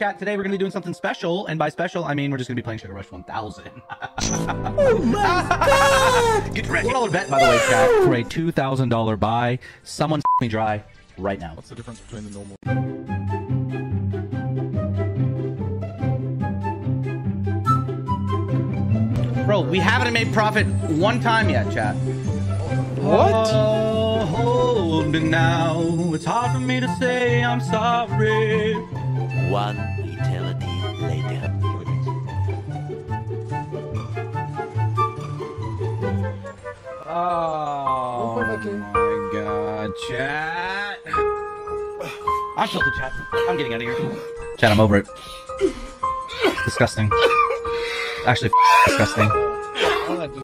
Chat, today we're going to be doing something special, and by special, I mean we're just going to be playing Sugar Rush 1000. oh my god! Get ready. $1 bet, by the way, chat, for a $2,000 buy. Someone me dry right now. What's the difference between the normal? Bro, we haven't made profit one time yet, chat. What? Oh, hold it now. It's hard for me to say I'm sorry. One eternity later. Oh, my god, chat. I'm tilted, chat. I'm getting out of here. Chat, I'm over it. Disgusting. Actually, disgusting.